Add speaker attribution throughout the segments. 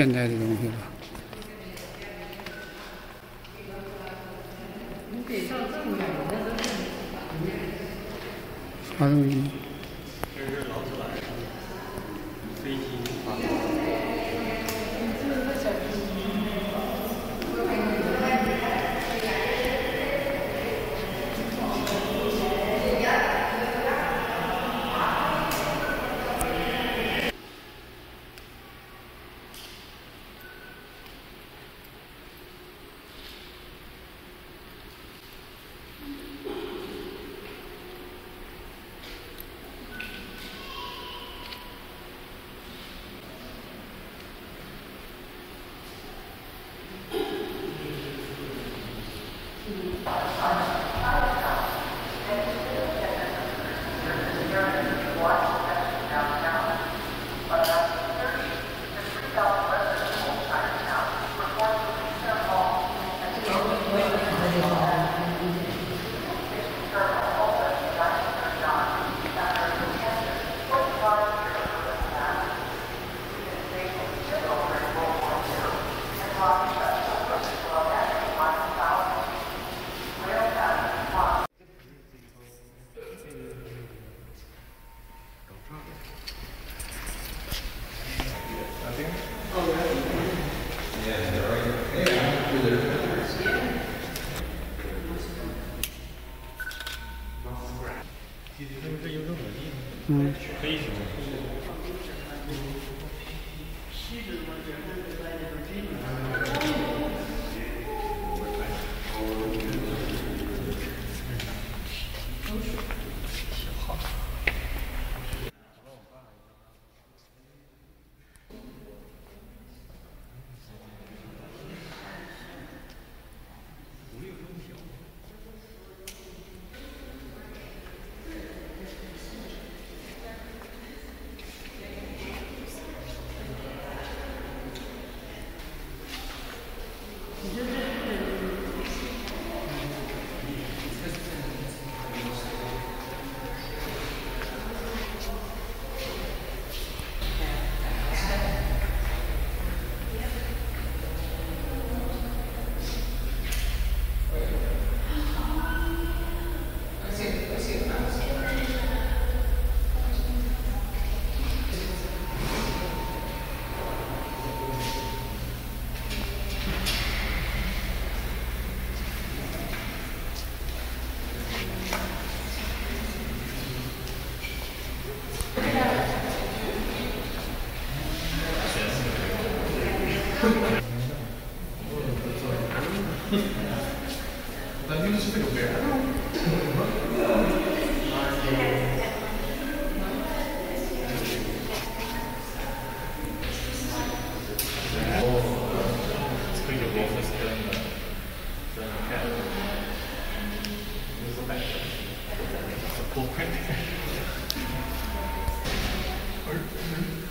Speaker 1: 现代的东西吧。啥东西？
Speaker 2: Bullpen.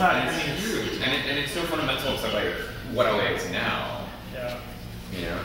Speaker 3: not.
Speaker 4: And
Speaker 3: It's,
Speaker 4: huge, and, it, and it's so fundamental to like what LA is now.
Speaker 3: yeah,
Speaker 4: You know.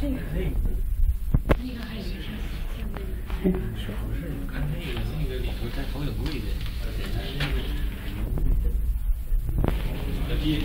Speaker 3: 这
Speaker 5: 个可以那个还有一个是不
Speaker 6: 是你
Speaker 1: 看那个那个里头带投影柜的小弟